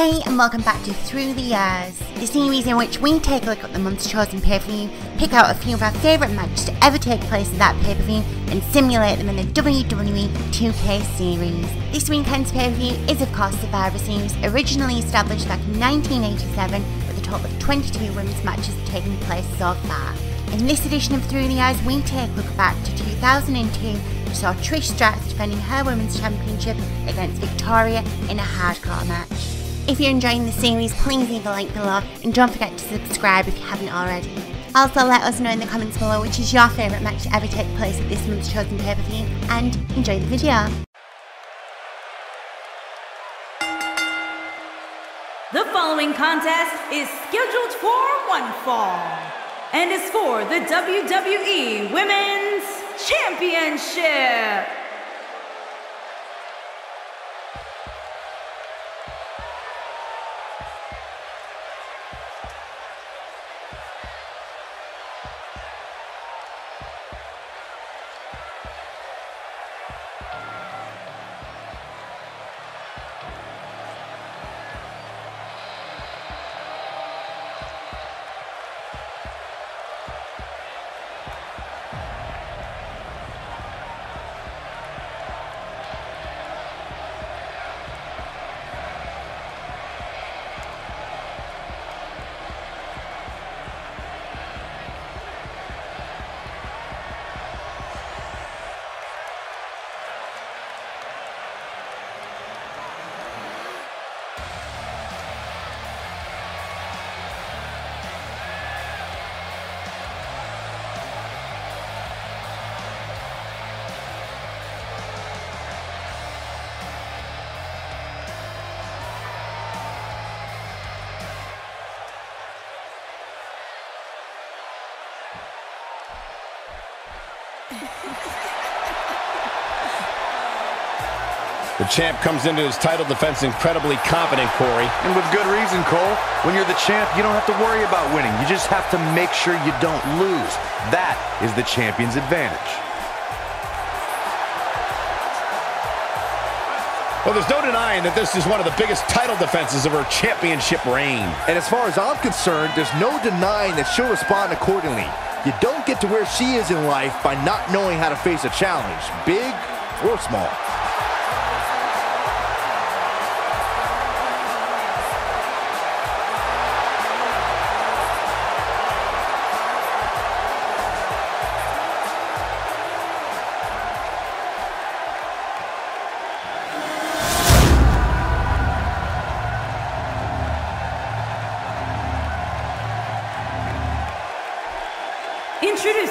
Hey and welcome back to Through the Years, the series in which we take a look at the month's chosen pay-per-view, pick out a few of our favourite matches to ever take place in that pay-per-view, and simulate them in the WWE 2K series. This weekend's pay-per-view is of course Survivor Series, originally established back in 1987 with a total of 22 women's matches taking place so far. In this edition of Through the Years, we take a look back to 2002 which saw Trish Stratus defending her Women's Championship against Victoria in a hardcore match. If you're enjoying the series, please leave a like below and don't forget to subscribe if you haven't already. Also, let us know in the comments below which is your favourite match to ever take place at this month's chosen pay per view, and enjoy the video. The following contest is scheduled for one fall and is for the WWE Women's Championship. The champ comes into his title defense incredibly confident, Corey. And with good reason, Cole. When you're the champ, you don't have to worry about winning. You just have to make sure you don't lose. That is the champion's advantage. Well, there's no denying that this is one of the biggest title defenses of her championship reign. And as far as I'm concerned, there's no denying that she'll respond accordingly. You don't get to where she is in life by not knowing how to face a challenge, big or small.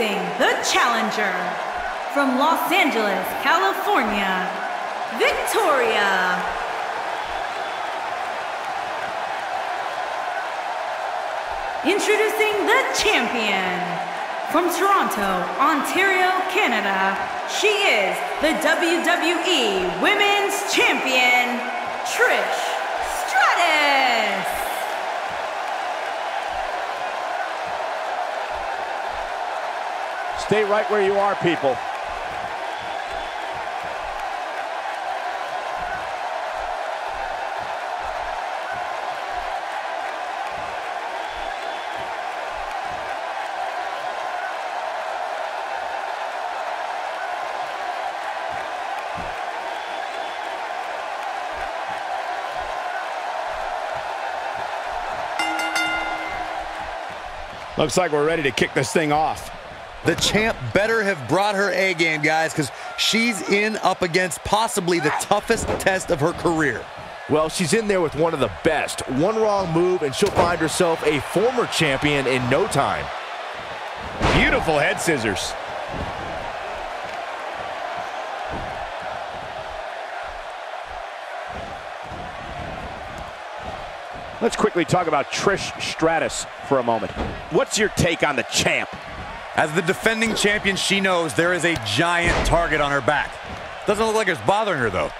Introducing the challenger from Los Angeles, California, Victoria. Introducing the champion from Toronto, Ontario, Canada. She is the WWE Women's Champion, Trish Stay right where you are, people. Looks like we're ready to kick this thing off. The champ better have brought her A game, guys, because she's in up against possibly the toughest test of her career. Well, she's in there with one of the best. One wrong move, and she'll find herself a former champion in no time. Beautiful head scissors. Let's quickly talk about Trish Stratus for a moment. What's your take on the champ? As the defending champion, she knows there is a giant target on her back. Doesn't look like it's bothering her, though.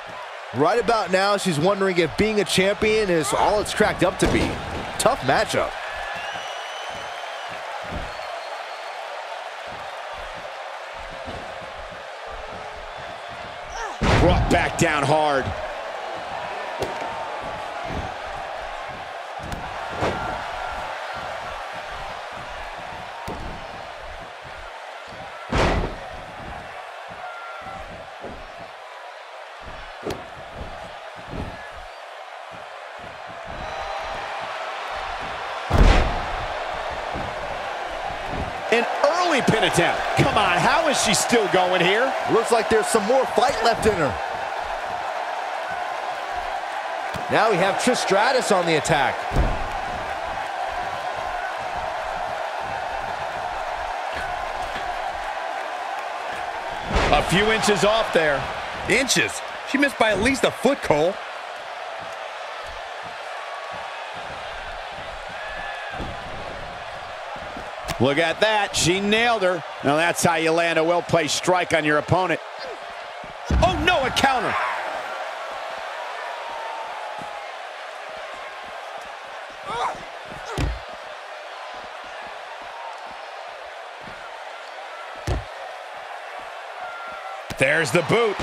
Right about now, she's wondering if being a champion is all it's cracked up to be. Tough matchup. Brought back down hard. An early pin attempt. Come on, how is she still going here? Looks like there's some more fight left in her. Now we have Trish Stratus on the attack. A few inches off there. Inches? She missed by at least a foot, Cole. Look at that. She nailed her. Now that's how you land a well-placed strike on your opponent. Oh, no, a counter. There's the boot.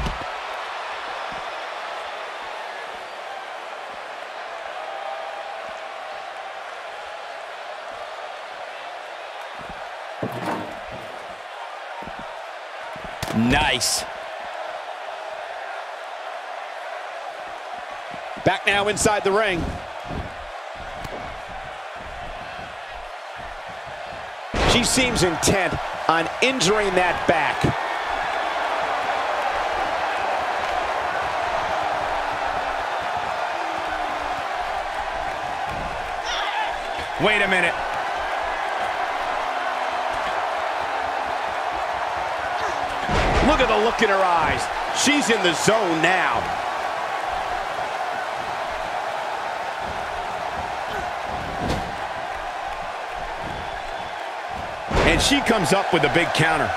Nice. Back now inside the ring. She seems intent on injuring that back. Wait a minute. Look at the look in her eyes. She's in the zone now. And she comes up with a big counter.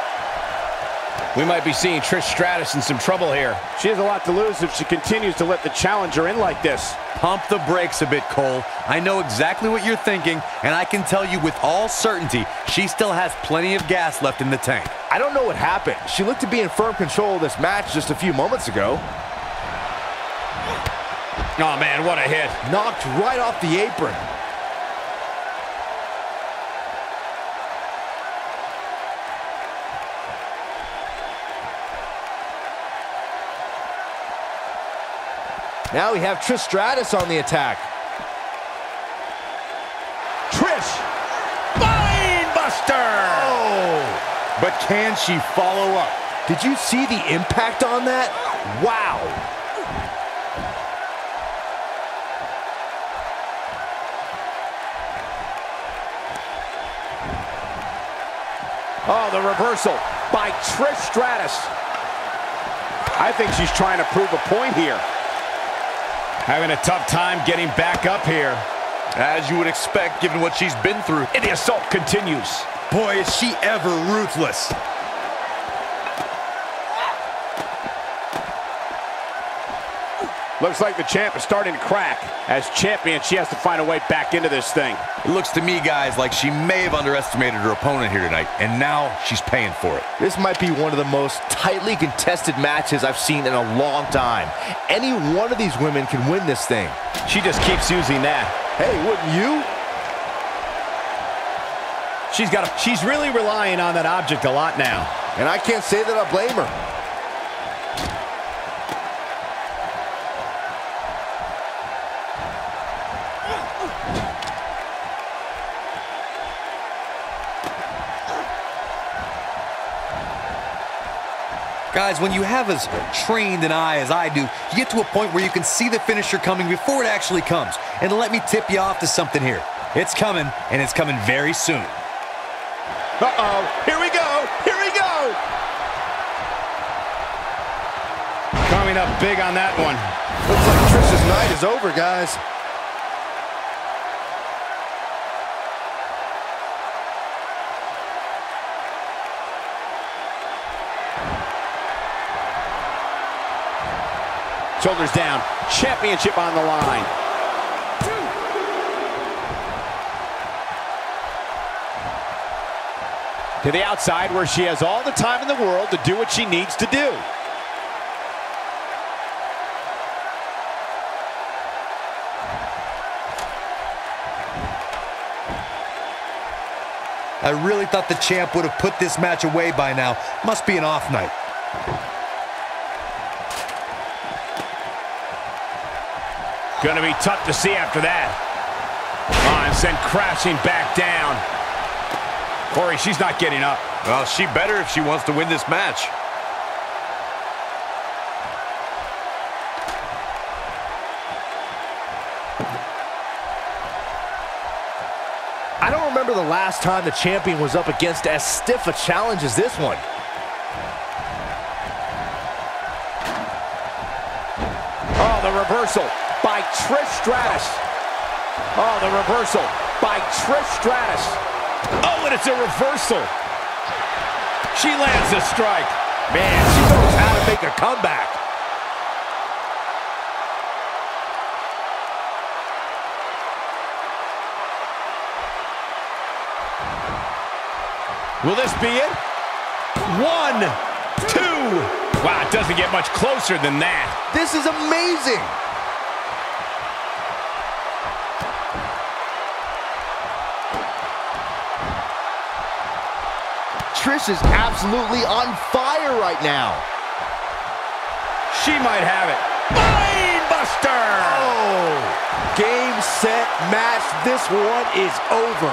We might be seeing Trish Stratus in some trouble here. She has a lot to lose if she continues to let the challenger in like this. Pump the brakes a bit, Cole. I know exactly what you're thinking, and I can tell you with all certainty, she still has plenty of gas left in the tank. I don't know what happened. She looked to be in firm control of this match just a few moments ago. Oh, man, what a hit. Knocked right off the apron. Now we have Trish Stratus on the attack. Trish! Buster! Oh! But can she follow up? Did you see the impact on that? Wow! Oh, the reversal by Trish Stratus. I think she's trying to prove a point here. Having a tough time getting back up here. As you would expect, given what she's been through. And the assault continues. Boy, is she ever ruthless. Looks like the champ is starting to crack. As champion, she has to find a way back into this thing. It looks to me, guys, like she may have underestimated her opponent here tonight, and now she's paying for it. This might be one of the most tightly contested matches I've seen in a long time. Any one of these women can win this thing. She just keeps using that. Hey, wouldn't you? She's got a, she's really relying on that object a lot now. And I can't say that I blame her. Guys, when you have as trained an eye as I do, you get to a point where you can see the finisher coming before it actually comes. And let me tip you off to something here. It's coming, and it's coming very soon. Uh-oh, here we go, here we go! Coming up big on that one. Looks like Trish's night is over, guys. Shoulders down, championship on the line. To the outside where she has all the time in the world to do what she needs to do. I really thought the champ would have put this match away by now. Must be an off night. Gonna be tough to see after that. Oh, and sent crashing back down. Corey, she's not getting up. Well, she better if she wants to win this match. I don't remember the last time the champion was up against as stiff a challenge as this one. Oh, the reversal by Trish Stratus. Oh, the reversal by Trish Stratus. Oh, and it's a reversal. She lands a strike. Man, she knows how to make a comeback. Will this be it? One, two. Wow, it doesn't get much closer than that. This is amazing. Trish is absolutely on fire right now. She might have it. Buster! Oh, game, set, match. This one is over.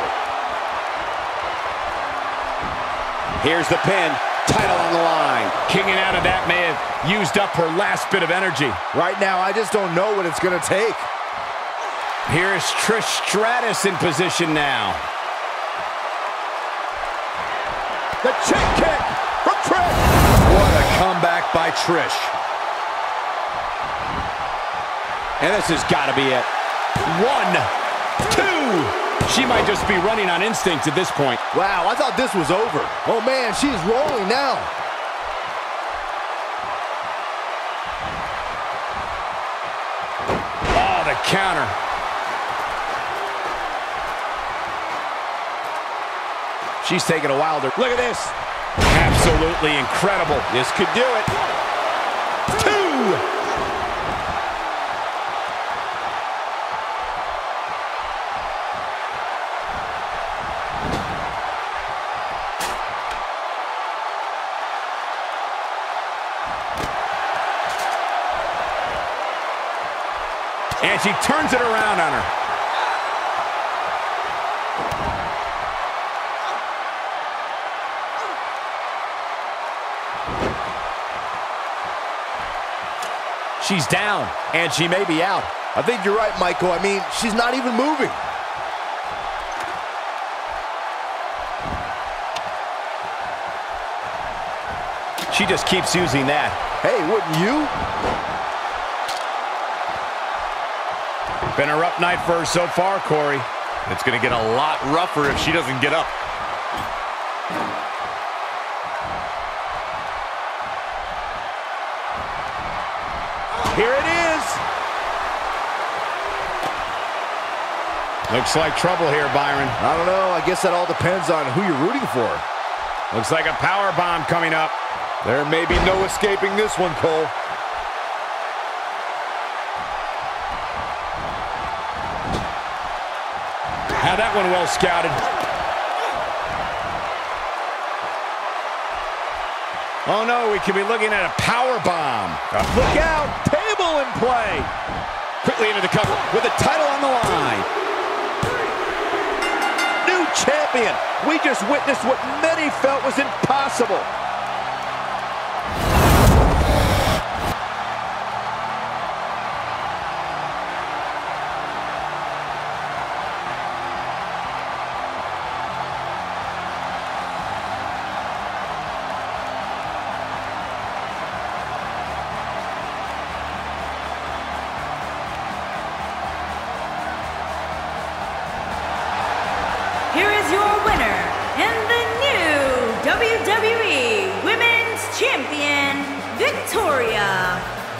Here's the pin. Title on the line. Kinging out of that may have used up her last bit of energy. Right now, I just don't know what it's going to take. Here's Trish Stratus in position now. The Chick Kick from Trish. What a comeback by Trish. And this has got to be it. One, two. She might just be running on instinct at this point. Wow, I thought this was over. Oh man, she's rolling now. Oh, the counter. She's taking a wilder. Look at this. Absolutely incredible. This could do it. Two. And she turns it around on her. She's down, and she may be out. I think you're right, Michael. I mean, she's not even moving. She just keeps using that. Hey, wouldn't you? Been a rough night for her so far, Corey. It's going to get a lot rougher if she doesn't get up. Here it is. Looks like trouble here, Byron. I don't know. I guess that all depends on who you're rooting for. Looks like a power bomb coming up. There may be no escaping this one, Cole. Had that one well scouted. Oh no, we could be looking at a power bomb. Look out, table in play. Quickly into the cover with the title on the line. New champion. We just witnessed what many felt was impossible.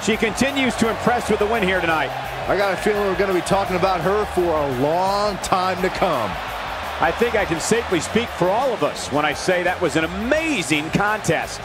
She continues to impress with the win here tonight. I got a feeling we're going to be talking about her for a long time to come. I think I can safely speak for all of us when I say that was an amazing contest.